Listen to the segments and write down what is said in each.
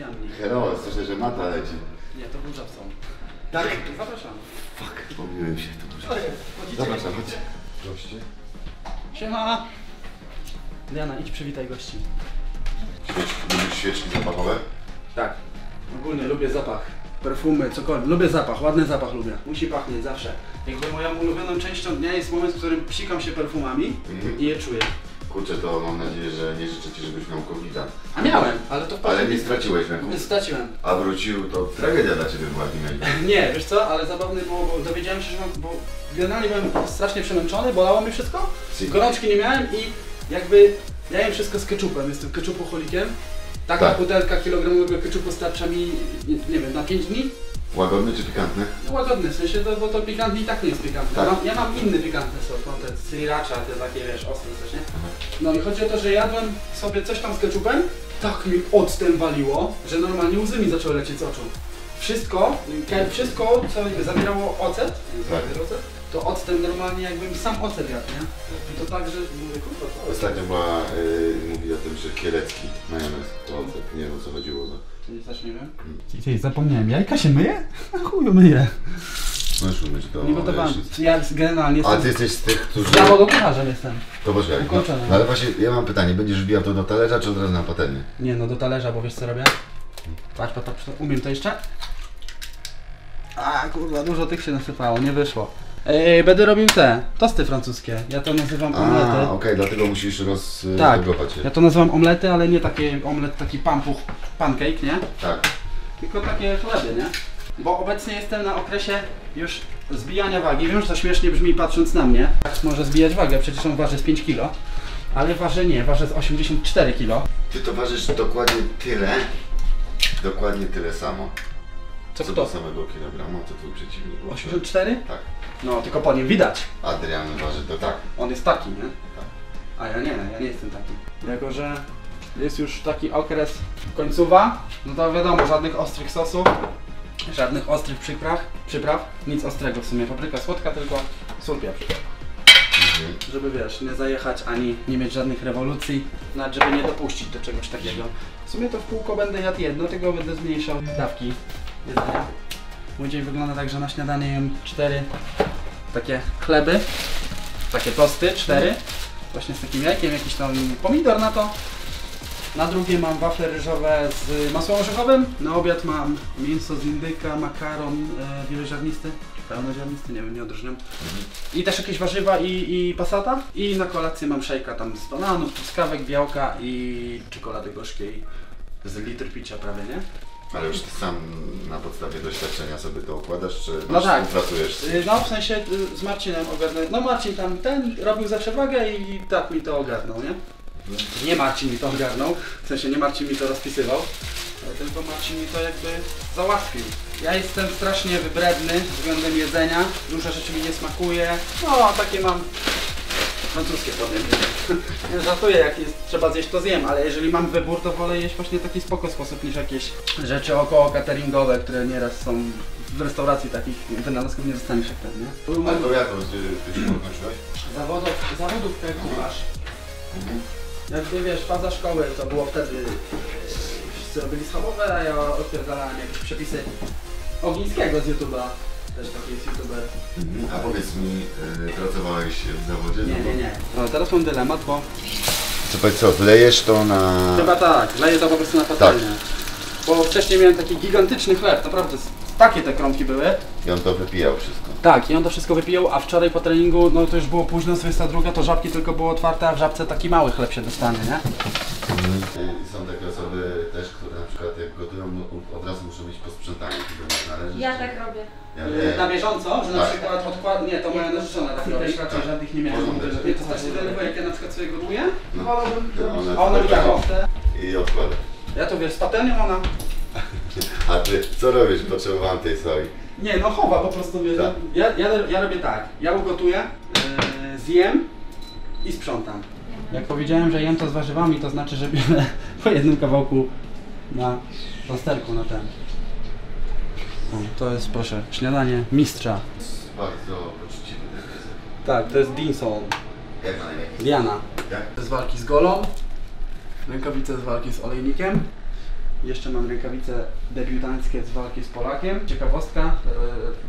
jak. Hello, słyszę, że mata leci. Nie, to był Japson. Tak? Zapraszam. Fuck, pomyliłem się. To może... Zapraszam, chodź. Goście. Siema! Diana, idź przywitaj gości. Świeczki, lubisz świeczki zapachowe? Tak. Ogólnie lubię zapach. Perfumy, cokolwiek. Lubię zapach, ładny zapach lubię. Musi pachnieć zawsze. Jakby moją ulubioną częścią dnia jest moment, w którym psikam się perfumami Mhm. i je czuję. Kurczę, to mam nadzieję, że nie życzę Ci, żebyś miał covid A miałem, ale to w Ale nie straciłeś ręku. Straciłem. A wrócił, to tragedia dla Ciebie była, nie. Nie, wiesz co, ale zabawne było, bo dowiedziałem się, że mam, bo generalnie byłem strasznie przemęczony, bolało mi wszystko, Si. gorączki nie miałem i jakby ja jem wszystko z ketchupem, jestem ketchupoholikiem. Taka Tak. butelka kilogramowego ketchupu starcza mi, nie, nie wiem, na 5 dni. Łagodny czy pikantny? No łagodny, w sensie, to, bo to pikantny i tak nie jest pikantny. Tak. Ja, mam, ja mam inny pikantny sos, mam te sriracha, te takie wiesz, ostre coś, nie? No i chodzi o to, że jadłem sobie coś tam z ketchupem, tak mi octem waliło, że normalnie łzy mi zaczęły lecieć z oczu. Wszystko, wszystko co zawierało ocet, Tak. ocet, to octem normalnie jakbym sam ocet jadł, nie? I to tak, że mówię, kurwa, to. Ostatnio była, yy, mówi o tym, że kielecki majonez, to ocet, nie wiem o co chodziło. Za... Też nie wiem. Ty, zapomniałem, jajka się myje? Chuju myje. Możesz umyć to. Nie gotowałem. jeszcze. Ja generalnie A jestem... Ty jesteś z tych, którzy... Zawodokucharzem jestem. To poczekaj, no, Ukończone. no ale właśnie ja mam pytanie, będziesz wbijał to do talerza, czy od razu na patelnię? Nie no, do talerza, bo wiesz co robię? Patrz, patrz, patrz, umiem to jeszcze? A kurwa, dużo tych się nasypało, nie wyszło. Będę robił te, tosty francuskie. Ja to nazywam omlety. okej, dlatego musisz roz... Tak. je. Ja to nazywam omlety, ale nie takie omlet, taki pampuch, pancake, nie? Tak. Tylko takie chleby, nie? Bo obecnie jestem na okresie już zbijania wagi. Wiem, że to śmiesznie brzmi patrząc na mnie. Jak może zbijać wagę? Przecież on waży z 5 kg. Ale ważę nie, ważę z 84 kg. Ty to ważysz dokładnie tyle, dokładnie tyle samo, Co co do samego kilograma, co twój przeciwnik. 84? Tak. No, tylko po nim widać. Adrian waży to tak. On jest taki, nie? Tak. A ja nie, ja nie jestem taki. Jako, że jest już taki okres końcowa, no to wiadomo, żadnych ostrych sosów, żadnych ostrych przypraw, przypraw, nic ostrego w sumie. Papryka słodka, tylko sól pieprz. Mhm. Żeby wiesz, nie zajechać ani nie mieć żadnych rewolucji, nawet żeby nie dopuścić do czegoś takiego. W sumie to w kółko będę jadł jedno, tylko będę zmniejszał dawki jedzenia. Mój dzień wygląda tak, że na śniadanie jem cztery takie chleby, takie tosty, cztery, właśnie z takim jajkiem, jakiś tam pomidor na to. Na drugie mam wafle ryżowe z masłem orzechowym. Na obiad mam mięso z indyka, makaron e, wieloziarnisty, pełnoziarnisty, nie wiem, nie odróżniam. I też jakieś warzywa i, i pasata. I na kolację mam szejka tam z bananów, truskawek, białka i czekolady gorzkiej z litr picia prawie, nie? Ale już ty sam na podstawie doświadczenia sobie to układasz, czy No masz, tak. współpracujesz? z- Y, No w sensie y, z Marcinem ogarnąłem. No Marcin tam ten robił zawsze wagę i tak mi to ogarnął, nie? Nie Marcin mi to ogarnął, w sensie nie Marcin mi to rozpisywał, ale tylko Marcin mi to jakby załatwił. Ja jestem strasznie wybredny względem jedzenia, dużo rzeczy mi nie smakuje, no takie mam francuskie. Nie żartuję, jak jest, trzeba zjeść to zjem, ale jeżeli mam wybór, to wolę jeść właśnie w taki spoko sposób niż jakieś rzeczy około cateringowe, które nieraz są w restauracji takich wynalazków nie dostaniesz jak ten, nie? Ale to jaką ty, ty się kończyłeś? Zawodów, zawodówkę kucharz. Mhm. Jakby wiesz, faza szkoły to było wtedy, wszyscy robili schabowe, a ja odpierdalałem jakieś przepisy Ogińskiego z YouTube'a. Też taki jest YouTuber. A powiedz mi, y, pracowałeś w zawodzie? Nie, No bo- nie, nie. No, teraz mam dylemat, bo Co powiedz co, wlejesz to na... chyba tak, leję to po prostu na patelnię. Bo wcześniej miałem taki gigantyczny chleb, naprawdę takie te kromki były. I on to wypijał wszystko. Tak, i on to wszystko wypijał, a wczoraj po treningu, no to już było późno, 22, to żabki tylko było otwarte, a w żabce taki mały chleb się dostanie, nie? I są takie osoby też, które na przykład jak gotują, no, od razu muszą mieć posprzątanie, nie. Ja tak robię. Ja Na wiem. bieżąco, że na Tak. przykład odkład... Nie, to moja narzeczona tak robi, raczej Tak. żadnych nie miałem. Porządek. Mnie to strasznie denerwuje, jak ja na przykład sobie gotuję, No. wolałbym zrobić, ona a ona mi tak chce. I odkłada. Ja to wiesz, z patelnią ona... A ty, co robisz? Potrzebowałem tej soi. Nie, no chowa po prostu, wiesz, Tak. ja, ja, ja robię tak, ja ugotuję, yy, zjem i sprzątam. Jak powiedziałem, że jem to z warzywami, to znaczy, że biorę po jednym kawałku na plasterku na ten. O, to jest, proszę, śniadanie mistrza. Jest bardzo poczciwy. Tak, to jest Dinson. Jak na imię? Diana. Jak? Z walki z golą, rękawice z walki z olejnikiem. Jeszcze mam rękawice debiutanckie z walki z Polakiem. Ciekawostka,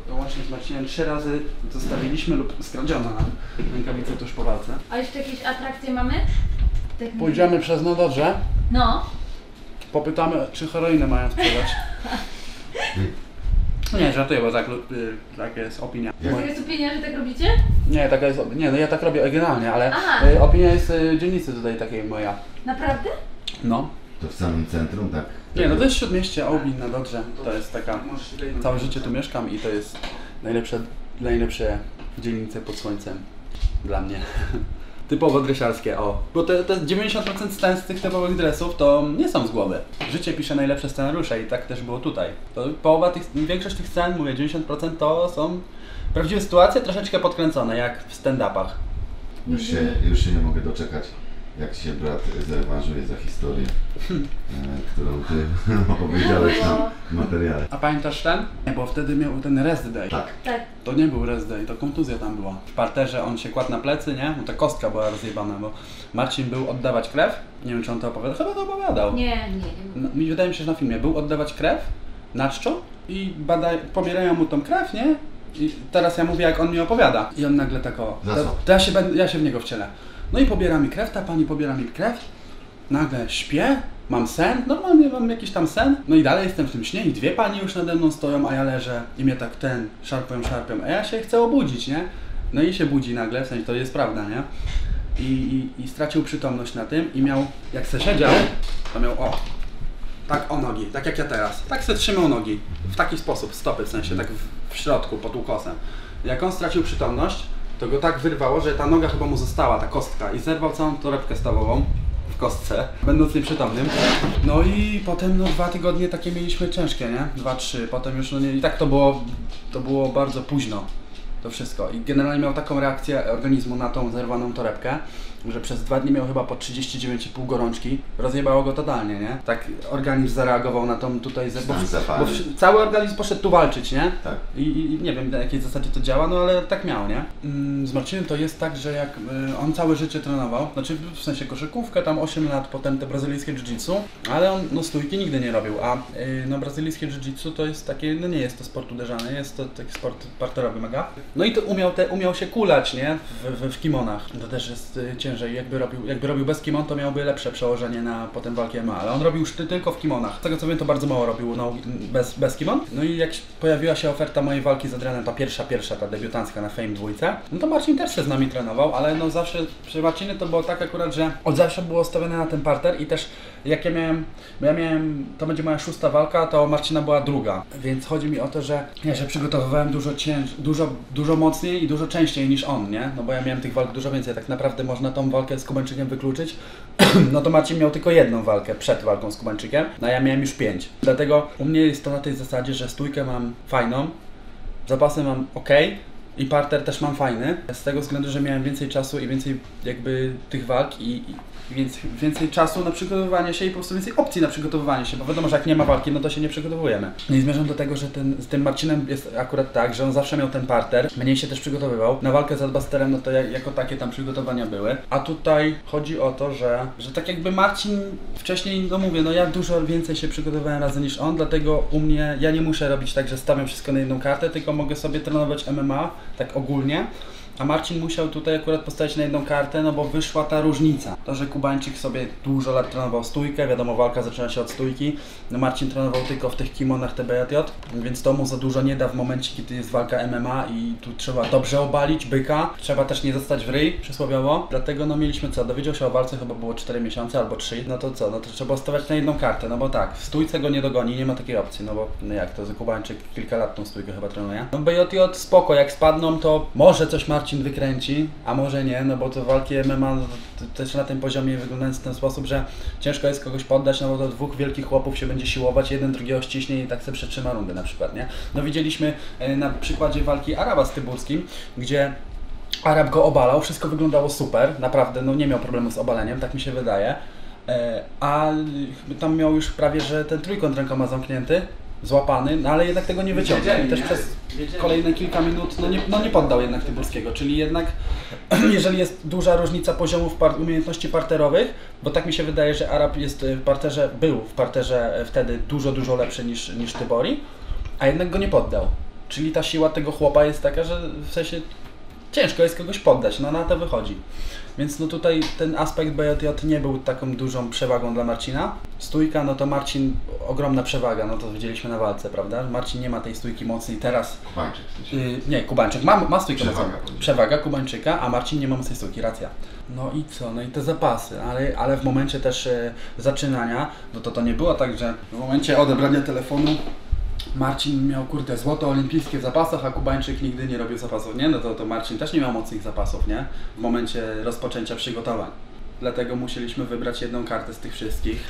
e, łącznie z Marcinem trzy razy zostawiliśmy lub skradziono nam rękawice tuż po walce. A jeszcze jakieś atrakcje mamy? Tak Pójdziemy przez Nadodrze, No. popytamy, czy heroinę mają sprzedać. Nie, żartuję, bo tak, y, taka jest opinia. Jak? Taka jest opinia, że tak robicie? Nie, taka jest, op- nie, no ja tak robię generalnie, ale Aha. y, opinia jest y, dzielnicy tutaj takiej moja. Naprawdę? No. To w samym centrum, tak? Nie, no to jest śródmieście Aubin na Dodrze. To jest taka, całe życie tu mieszkam i to jest najlepsze, najlepsze dzielnice pod słońcem dla mnie. Typowo dresiarskie, o. Bo te, te 90% scen z tych typowych dresów to nie są z głowy. Życie pisze najlepsze scenariusze i tak też było tutaj. To połowa tych, większość tych scen, mówię, 90% to są prawdziwe sytuacje, troszeczkę podkręcone, jak w stand-upach. Już się, już się nie mogę doczekać, jak się brat zrewanżuje za historię, e, którą ty opowiedziałeś nam w materiale. A pamiętasz ten? Nie, bo wtedy miał ten rest day. Tak. Tak. To nie był rest day, to kontuzja tam była. W parterze on się kładł na plecy, nie? Bo ta kostka była rozjebana, bo Marcin był oddawać krew. Nie wiem, czy on to opowiadał. Chyba to opowiadał. Nie, nie, nie. No, mi wydaje mi się, że na filmie był oddawać krew na czczo i badaj, pobierają mu tą krew, nie? I teraz ja mówię, jak on mi opowiada. I on nagle tak o, to, to ja, się ja się w niego wcielę. No i pobiera mi krew, ta pani pobiera mi krew. Nagle śpię, mam sen, normalnie mam jakiś tam sen. No i dalej jestem w tym śnie i dwie pani już nade mną stoją, a ja leżę i mnie tak ten szarpią, szarpią, a ja się chcę obudzić, nie? No i się budzi nagle, w sensie to jest prawda, nie? I, i, i stracił przytomność na tym i miał, jak se siedział, to miał o, tak o nogi, tak jak ja teraz. Tak se trzymał nogi. W taki sposób, stopy w sensie, tak w, w środku, pod ukosem. Jak on stracił przytomność, to go tak wyrwało, że ta noga chyba mu została, ta kostka. I zerwał całą torebkę stawową w kostce, będąc nieprzytomnym. No i potem no dwa tygodnie takie mieliśmy ciężkie, nie? Dwa, trzy. Potem już no nie, i tak to było, to było bardzo późno. To wszystko. I generalnie miał taką reakcję organizmu na tą zerwaną torebkę, że przez dwa dni miał chyba po 39,5 gorączki. Rozjebało go totalnie, nie? Tak organizm zareagował na tą tutaj... ze- Bo, bo cały organizm poszedł tu walczyć, nie? Tak. I, I nie wiem na jakiej zasadzie to działa, no ale tak miał, nie? Mm, Z Marcinem to jest tak, że jak y, on całe życie trenował, znaczy w sensie koszykówkę, tam 8 lat, potem te brazylijskie jiu-jitsu, ale on no stójki nigdy nie robił, a y, no brazylijskie jiu-jitsu to jest takie, no nie jest to sport uderzany, jest to taki sport parterowy mega. No i to umiał, te, umiał się kulać, nie? W, w, w kimonach. To też jest y, ciężej, jakby robił, jakby robił bez kimon, to miałby lepsze przełożenie na potem walkę MMA, ale on robił szty tylko w kimonach. Z tego co wiem, to bardzo mało robił no, bez, bez kimon. No i jak pojawiła się oferta mojej walki z Adrianem, ta pierwsza, pierwsza, ta debiutancka na Fame dwójce, no to Marcin też się z nami trenował, ale no zawsze przy Marcinie to było tak akurat, że od zawsze było stawiane na ten parter i też jak ja miałem, bo ja miałem, to będzie moja szósta walka, to Marcina była druga, więc chodzi mi o to, że ja się przygotowywałem dużo cięż, dużo, dużo mocniej i dużo częściej niż on, nie? No bo ja miałem tych walk dużo więcej, tak naprawdę można walkę z Kubańczykiem wykluczyć, no to Marcin miał tylko jedną walkę przed walką z Kubańczykiem, a ja miałem już pięć. Dlatego u mnie jest to na tej zasadzie, że stójkę mam fajną, zapasy mam ok i parter też mam fajny. Z tego względu, że miałem więcej czasu i więcej jakby tych walk i więc więcej czasu na przygotowywanie się i po prostu więcej opcji na przygotowywanie się, bo wiadomo, że jak nie ma walki, no to się nie przygotowujemy. No i zmierzam do tego, że ten, z tym Marcinem jest akurat tak, że on zawsze miał ten parter, mniej się też przygotowywał. Na walkę z Adbasterem, no to jak, jako takie tam przygotowania były. A tutaj chodzi o to, że, że tak jakby Marcin wcześniej, no mówię, no ja dużo więcej się przygotowałem razy niż on, dlatego u mnie, ja nie muszę robić tak, że stawiam wszystko na jedną kartę, tylko mogę sobie trenować MMA, tak ogólnie. A Marcin musiał tutaj akurat postawić na jedną kartę, no bo wyszła ta różnica. To, że Kubańczyk sobie dużo lat trenował stójkę, wiadomo, walka zaczyna się od stójki. No Marcin trenował tylko w tych kimonach TBJ, więc to mu za dużo nie da w momencie, kiedy jest walka MMA i tu trzeba dobrze obalić byka. Trzeba też nie zostać w ryj, przysłowiowo. Dlatego no mieliśmy co, dowiedział się o walce chyba było 4 miesiące albo 3. No to co, no to trzeba stawiać na jedną kartę, no bo tak, w stójce go nie dogoni, nie ma takiej opcji, no bo no jak to, Kubańczyk kilka lat tą stójkę chyba trenuje. No BJJ spoko, jak spadną to może coś Marcin wykręci, a może nie, no bo to walki MMA no, też na tym poziomie wyglądają w ten sposób, że ciężko jest kogoś poddać, no bo to dwóch wielkich chłopów się będzie siłować, jeden drugiego ściśnie i tak sobie przetrzyma rundę na przykład, nie? No widzieliśmy e, na przykładzie walki Araba z Tyburskim, gdzie Arab go obalał, wszystko wyglądało super, naprawdę, no nie miał problemu z obaleniem, tak mi się wydaje. E, A tam miał już prawie, że ten trójkąt rękoma zamknięty złapany, no ale jednak tego nie wyciągnął. I też przez kolejne kilka minut no nie, no nie poddał jednak Tyburskiego, czyli jednak jeżeli jest duża różnica poziomów par- umiejętności parterowych, bo tak mi się wydaje, że Arab jest w parterze, był w parterze e, wtedy dużo, dużo lepszy niż, niż Tybori, a jednak go nie poddał. Czyli ta siła tego chłopa jest taka, że w sensie ciężko jest kogoś poddać, no na to wychodzi. Więc no tutaj ten aspekt BJJ nie był taką dużą przewagą dla Marcina. Stójka, no to Marcin, ogromna przewaga, no to widzieliśmy na walce, prawda? Marcin nie ma tej stójki mocnej teraz. Kubańczyk w sensie. Yy, nie, Kubańczyk ma, ma stójkę Przewaga, mocną. Przewaga Kubańczyka, a Marcin nie ma mocnej stójki, racja. No i co? No i te zapasy, ale, ale w momencie też e, zaczynania, no to to nie było tak, że w momencie odebrania telefonu Marcin miał kurde złoto olimpijskie w zapasach, a Kubańczyk nigdy nie robił zapasów, nie? No to, to Marcin też nie miał mocnych zapasów, nie? W momencie rozpoczęcia przygotowań. Dlatego musieliśmy wybrać jedną kartę z tych wszystkich.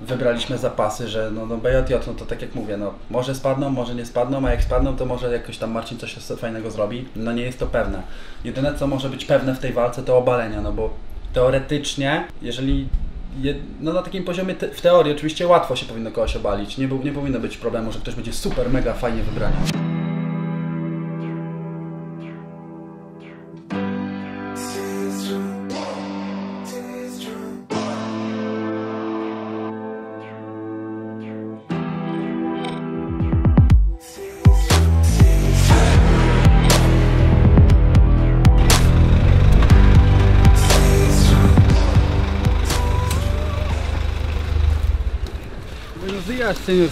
Wybraliśmy zapasy, że no, no BJJ, no to tak jak mówię, no może spadną, może nie spadną, a jak spadną, to może jakoś tam Marcin coś fajnego zrobi. No nie jest to pewne. Jedyne co może być pewne w tej walce to obalenia, no bo teoretycznie, jeżeli je, no na takim poziomie te, w teorii oczywiście łatwo się powinno kogoś obalić. Nie, nie powinno być problemu, że ktoś będzie super, mega fajnie wybrany.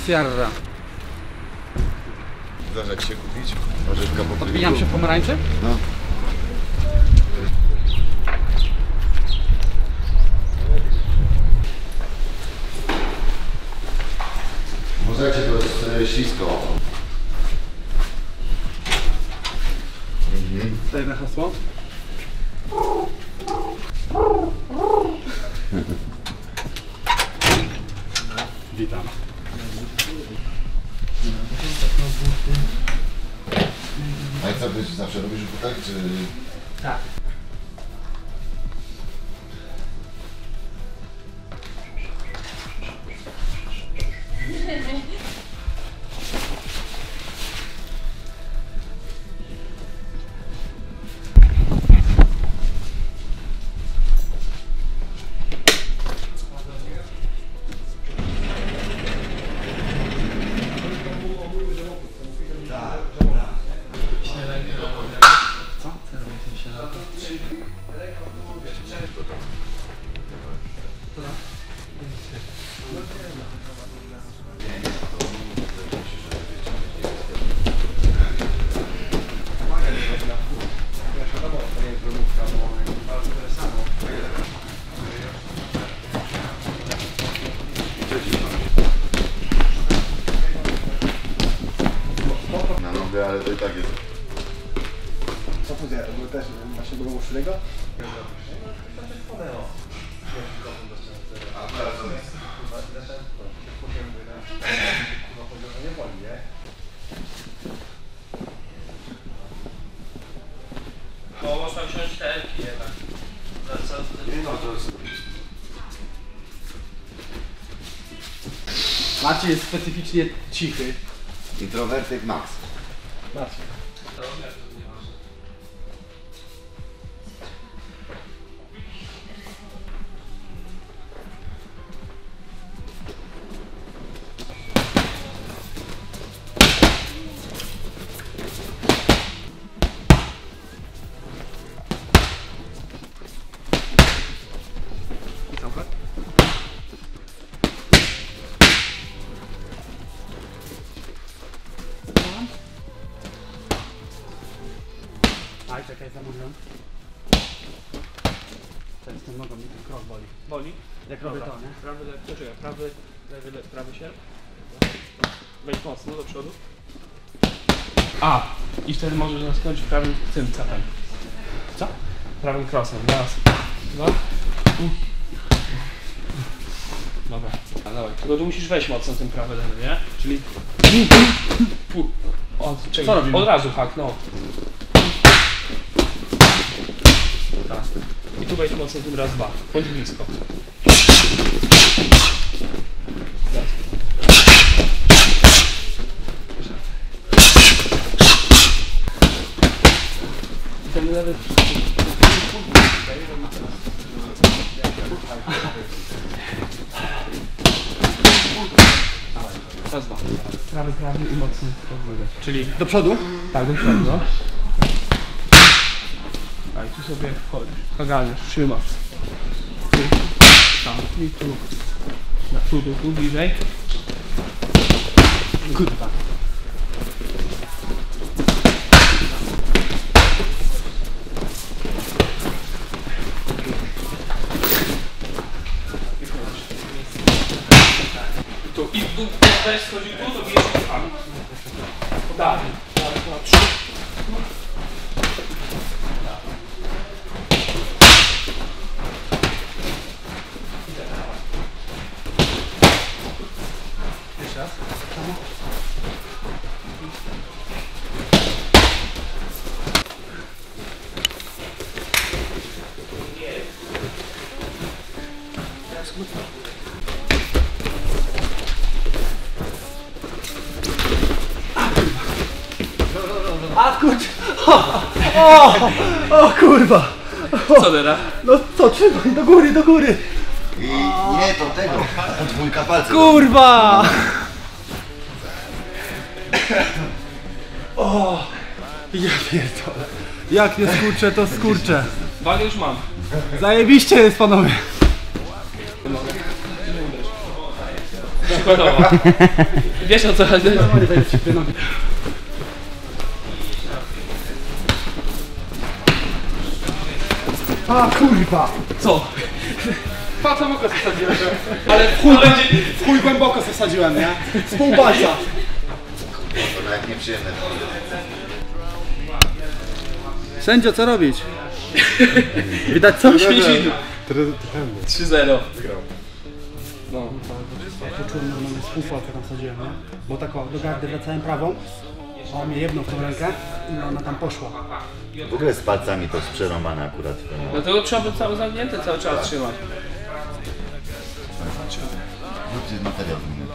Sierra. Zobacz jak się kupić. Warzywka po Odbijam się w pomarańczy? No. Uważajcie, to jest e, ślisko. Daj na hasło. Witam. A i co, ty zawsze robisz tak, czy... Tak. Można wziąć te elki jednak. Za- za- za- Maciej jest specyficznie cichy. Introwertyk Max. Maciej. Tą nogą mi ten krok boli. Boli? Jak robię to, nie? Prawy, le- poczekaj, prawy, lewy, le, prawy się. Wejdź mocno do przodu. A, i wtedy możesz naskoczyć prawym tym capem. Co? Prawym crossem. Raz, dwa. u. Dobra, a dawaj. Tylko tu musisz wejść mocno tym prawym lewy, nie? Czyli... O, czekaj, Co robimy? Od razu hak, no. Dawaj mocno tym raz, dwa. Bądź blisko. Ten nawet... Raz, dwa. Prawy, prawy i mocny. Czyli do przodu? Tak, do przodu. No. Tak, tu sobie wchodzisz. Ogarniasz, trzymasz. Tu, tam i tu. Na, tu, tu, tu, bliżej. Kurwa. Tu i tu, też schodzi tu, to bijesz tam. Dalej. Dalej, dwa, trzy. Jeszcze raz. A kurczę! O, o, o kurwa! Co teraz? No co, trzymaj, do góry, do góry! I nie, to tego. Podwójka palce. Kurwa! O! Ja pierdolę. Jak nie skurczę, to skurczę. Wagę już mam. Zajebiście jest panowie. Przykładowo. Wiesz o co chodzi? A kurwa! Co? Pa co głęboko zasadziłem. Ale w chuj, w chuj głęboko zasadziłem, nie? Z pół palca. To nawet nieprzyjemne. Sędzio, co robić? Widać co? 3-0. No. Poczułem normalnie z pół palca tam sadziłem, nie? Bo tak o, do gardy wracałem prawą, a on mnie jedną w tą rękę i ona tam poszła. W ogóle z palcami to jest przerąbane akurat. w tym momencie. Dlatego trzeba być cały zamknięty, cały czas trzymać. Zróbcie materiał inny.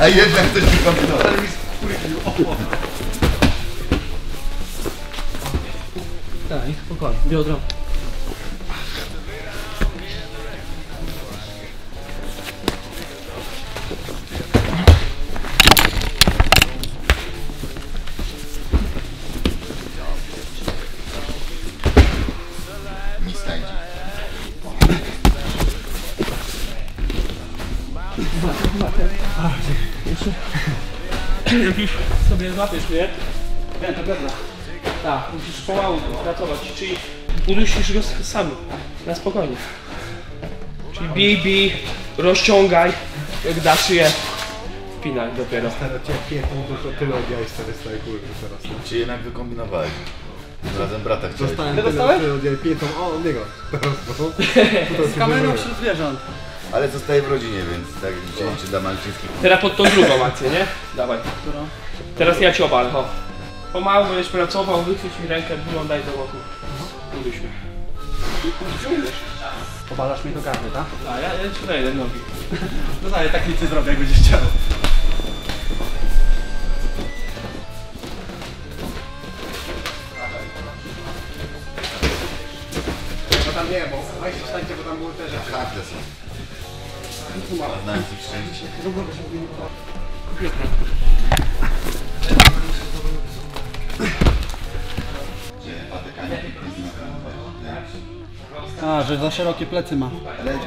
A jednak ktoś mi kombinował. Tak, spokojnie. Biodro. Mi stajdzie. Jakiś sobie złapiesz mnie. Wiem, to biodra. Tak, musisz pomału pracować, czyli udusisz go sam, na spokojnie. Czyli bij, bij, rozciągaj, jak dasz je, wpinaj dopiero. Stary, cię pierdolą, to tyle odjaj stary z tej kurwy teraz. Czy jednak wykombinowałeś? Razem brata chciałeś. Dostałem Ty tyle, dostałeś? tyle odjaj piętą, o, od niego. Teraz, no. Z kamerą wśród zwierząt. Ale zostaje w rodzinie, więc tak czy dla Malczyńskich. Teraz pod tą drugą akcję, nie? Dawaj. Teraz ja cię obalę. Pomału będziesz pracował, wychwyć mi rękę, wyglądaj do boku. Mnie. Pobalasz mnie do gardy, tak? A ja, ja ci wejdę nogi. No tak, tak nic nie zrobię, jak będziesz chciał. No tam nie, bo weź wstańcie, bo tam były te rzeczy. Hafle są. Znałem coś szczęście. A, że za szerokie plecy ma. Ale nie.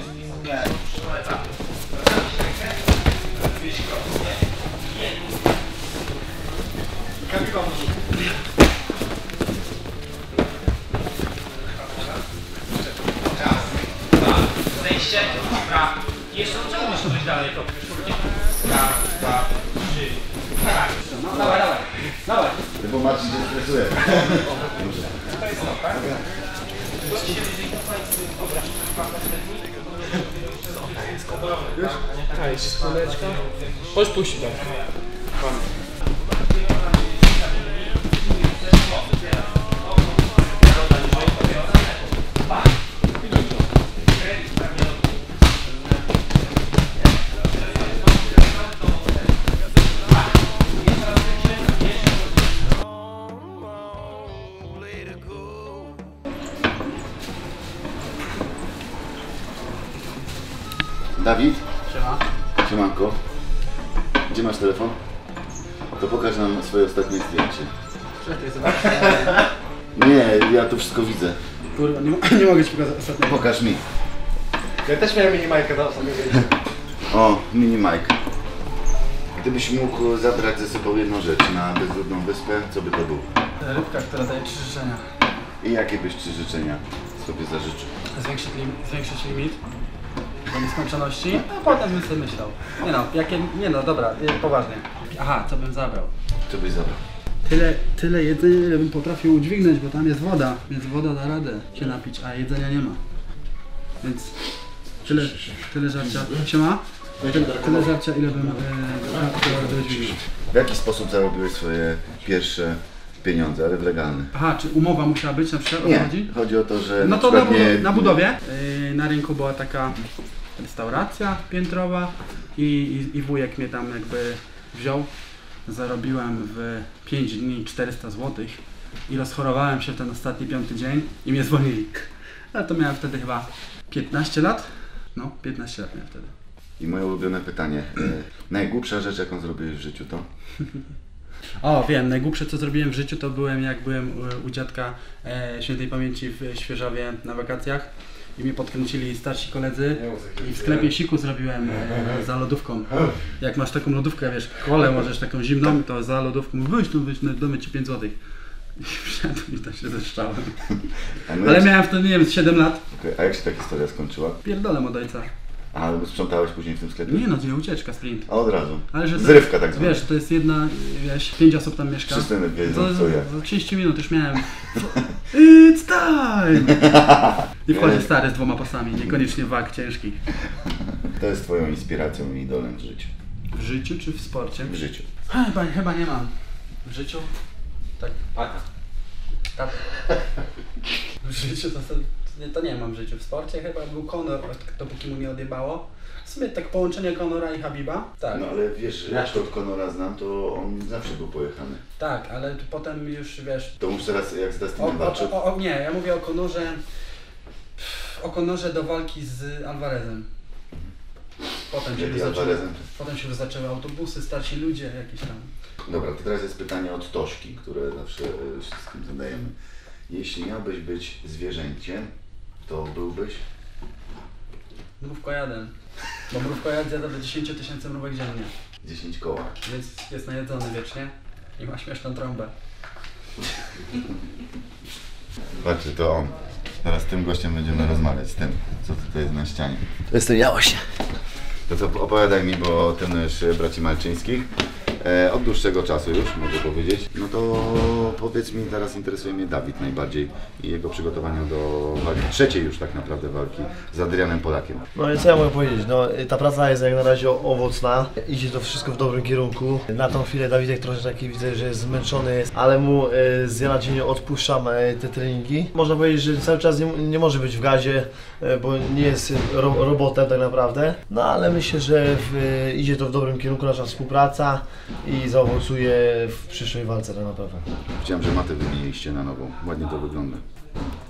Zejście, dobra. Jeszcze ciągniesz coś dalej, to Raz, dwa, trzy. No, dawaj, dawaj. Dawaj. Bo Marcin się stresuje. Czekaj, sekundeczka. Chodź puścić tak. Mamy. Dawid, Siema. siemanko. Gdzie masz telefon? To pokaż nam swoje ostatnie zdjęcie. Czekaj, zobacz. Nie, ja tu wszystko widzę. Kurwa, nie, nie mogę ci pokazać ostatniego. Pokaż mi. Ja też miałem mini Majkę na ostatnim zdjęciu. O, mini Mike. Gdybyś mógł zabrać ze sobą jedną rzecz na bezludną wyspę, co by to było? Rybka, która daje trzy życzenia. I jakie byś trzy życzenia sobie zażyczył? Zwiększyć, lim, zwiększyć limit do nieskończoności, a potem bym sobie myślał. Nie no, jakie, nie no, dobra, y, poważnie. Aha, co bym zabrał? Co byś zabrał? Tyle, tyle jedzenia, ile bym potrafił udźwignąć, bo tam jest woda, więc woda da radę się napić, a jedzenia nie ma. Więc tyle, tyle żarcia. Siema? Tyle, tyle żarcia, ile bym e, udźwignąć. W jaki sposób zarobiłeś swoje pierwsze pieniądze, ale w legalny? Aha, czy umowa musiała być na przykład? Nie, chodzi? chodzi o to, że No na to na, przykład budo- nie... na budowie yy, na rynku była taka restauracja piętrowa i, i, i wujek mnie tam jakby wziął. Zarobiłem w 5 dni 400 zł i rozchorowałem się w ten ostatni piąty dzień i mnie zwolnili. Ale to miałem wtedy chyba 15 lat. No, 15 lat miałem wtedy. I moje ulubione pytanie. E, najgłupsza rzecz, jaką zrobiłeś w życiu, to? O, wiem, najgłupsze co zrobiłem w życiu to byłem jak byłem u, u dziadka e, świętej pamięci w Świeżowie na wakacjach i mnie podkręcili starsi koledzy i w sklepie siku zrobiłem e, za lodówką. Jak masz taką lodówkę, wiesz, kolę możesz taką zimną, to za lodówką weź tu, weź, no, damy ci 5 złotych. I wszedłem i tak się zeszczałem. No Ale miałem wtedy, nie wiem, z 7 lat. A jak się ta historia skończyła? Pierdolę od ojca. A, sprzątałeś później w tym sklepie? Nie no, to nie ucieczka, sprint. A od razu. Ale że Zrywka tak zwana. Wiesz, to jest jedna, wiesz, pięć osób tam mieszka. Wszyscy wiedzą, To co jak. za 30 minut już miałem. It's time! I wchodzi stary z dwoma pasami, niekoniecznie wag ciężkich. To jest twoją inspiracją i idolem w życiu. W życiu czy w sporcie? W życiu. Chyba, chyba nie mam. W życiu? Tak. Tak. W życiu to, nie, to nie mam w życiu. W sporcie chyba był Conor, dopóki mu nie odjebało. W sumie tak połączenie Conora i Habiba. Tak. No ale wiesz, ja od Conora znam, to on zawsze był pojechany. Tak, ale potem już wiesz, To już teraz jak z O, Dustinem o, walczył. o, o, nie, ja mówię o Konorze. O Konorze do walki z Alvarezem. Potem się, zaczęły, potem się zaczęły autobusy, starsi ludzie jakieś tam. Dobra, to teraz jest pytanie od Tośki, które zawsze e, wszystkim zadajemy. Jeśli miałbyś być zwierzęciem, to byłbyś? Mrówko jeden. Bo mrówko jeden zjada do 10 tysięcy mrówek dziennie. 10 koła. Więc jest najedzony wiecznie i ma śmieszną trąbę. Patrzcie, to on. Teraz z tym gościem będziemy rozmawiać, z tym, co tutaj jest na ścianie. To jestem ja właśnie. To co, opowiadaj mi, bo trenujesz braci Malczyńskich. E, od dłuższego czasu już, mogę powiedzieć. No to powiedz mi, teraz interesuje mnie Dawid najbardziej i jego przygotowania do walki, trzeciej już tak naprawdę walki z Adrianem Polakiem. No i co ja mogę powiedzieć? No, ta praca jest jak na razie owocna, idzie to wszystko w dobrym kierunku. Na tą chwilę Dawidek trochę taki widzę, że jest zmęczony, ale mu e, z dnia na dzień odpuszczam e, te treningi. Można powiedzieć, że cały czas nie, nie może być w gazie, bo nie jest ro, robotem tak naprawdę. No ale myślę, że w, idzie to w dobrym kierunku nasza współpraca i zaowocuje w przyszłej walce tak naprawdę. Widziałem, że matę wymieniliście na nową. Ładnie to wygląda.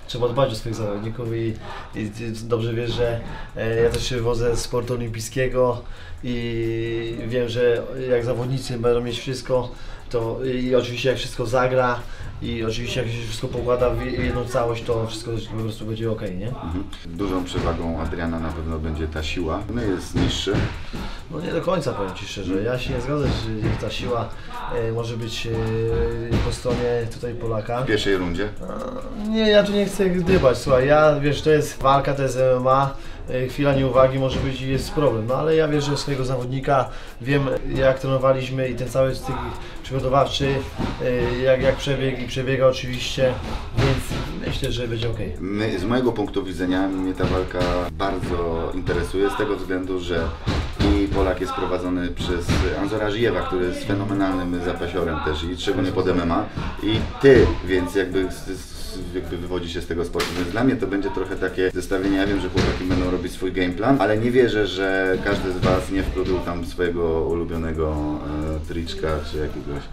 Trzeba dbać o swoich zawodników i, i dobrze wiesz, że e, ja też się wodzę z sportu olimpijskiego i wiem, że jak zawodnicy będą mieć wszystko, to i oczywiście jak wszystko zagra i oczywiście jak się wszystko pokłada w jedną całość, to wszystko po prostu będzie ok, nie? Mhm. Dużą przewagą Adriana na pewno będzie ta siła. On jest niższy. No nie do końca powiem Ci szczerze, ja się nie zgadzam, że ta siła e, może być e, po stronie tutaj Polaka. W pierwszej rundzie. Nie, ja tu nie chcę gdybać, słuchaj, ja wiesz, to jest walka, to jest MMA, e, chwila nieuwagi może być i jest problem, no ale ja wierzę w swojego zawodnika, wiem jak trenowaliśmy i ten cały cykl przygotowawczy, e, jak, jak przebiegł i przebiega oczywiście, więc myślę, że będzie ok. My, z mojego punktu widzenia mnie ta walka bardzo interesuje z tego względu, że i Polak jest prowadzony przez Anzora Żyjewa, który jest fenomenalnym zapasiorem też i szczególnie pod MMA i ty, więc jakby, z, z, jakby wywodzi się z tego sportu, więc dla mnie to będzie trochę takie zestawienie, ja wiem, że chłopaki będą robić swój game plan, ale nie wierzę, że każdy z Was nie wkroczył tam swojego ulubionego e, triczka czy jakiegoś.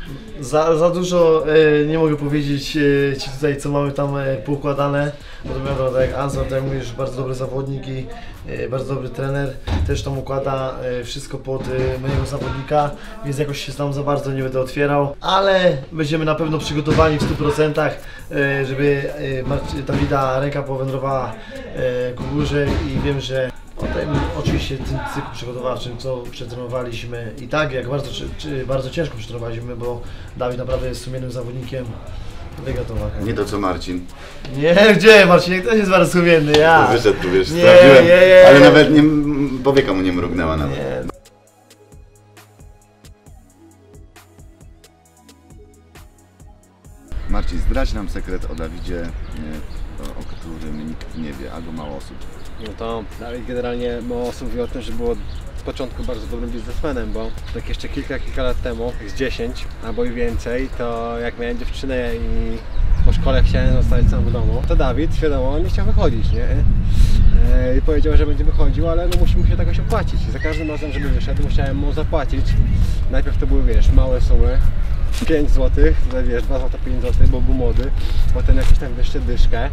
Za, za dużo e, nie mogę powiedzieć e, Ci tutaj, co mamy tam e, poukładane. Natomiast tak jak Anzor, tak mówisz, bardzo dobry zawodnik i e, bardzo dobry trener. Też tam układa e, wszystko pod e, mojego zawodnika, więc jakoś się tam za bardzo nie będę otwierał. Ale będziemy na pewno przygotowani w 100%, e, żeby Dawida ręka powędrowała ku górze i wiem, że Potem oczywiście tym cyklu przygotowawczym, co przetrenowaliśmy i tak, jak bardzo, bardzo ciężko przetrenowaliśmy, bo Dawid naprawdę jest sumiennym zawodnikiem. Nie to co Marcin. Nie, gdzie Marcinek, to jest bardzo sumienny, ja. To wyszedł tu, wiesz, Nie, sprawdziłem, nie, nie. ale nawet nie, powieka mu nie mrugnęła nawet. Nie, Marcin, zdradź nam sekret o Dawidzie, e, o, o którym nikt nie wie, albo mało osób. No to Dawid generalnie mało osób wie o tym, że było z początku bardzo dobrym biznesmenem, bo tak jeszcze kilka, kilka lat temu, z 10 albo i więcej, to jak miałem dziewczynę i po szkole chciałem zostać sam w domu, to Dawid, wiadomo, nie chciał wychodzić, nie? E, I powiedział, że będzie wychodził, ale no musi mu się jakoś opłacić. I za każdym razem, żeby wyszedł, musiałem mu zapłacić. Najpierw to były, wiesz, małe sumy, 5 zł, wiesz, 2 zł, 5 zł, bo był młody, potem jakieś tam jeszcze dyszkę.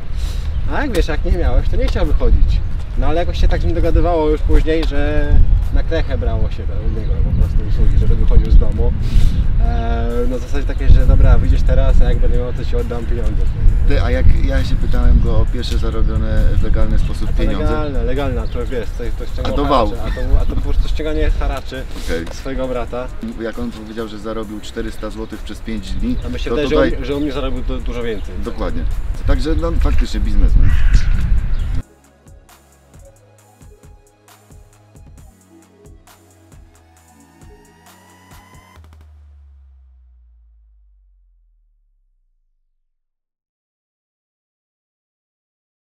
A jak wiesz, jak nie miałeś, to nie chciał wychodzić. No ale jakoś się tak z nim dogadywało już później, że na krechę brało się u niego po prostu usługi, żeby wychodził z domu. Eee, na zasadzie takiej, że dobra, wyjdziesz teraz, a jak będę miał, to ci oddam pieniądze. Ty, a jak ja się pytałem go o pierwsze zarobione w legalny sposób To pieniądze, legalne, legalne, to wiesz, to, to ściągał A to wał. a to, a to po prostu ściąganie haraczy Okej. swojego brata. jak on powiedział, że zarobił 400 zł przez 5 dni, A my się to tutaj... że, on, że on mnie zarobił du- dużo więcej. Dokładnie. Także no faktycznie biznesmen.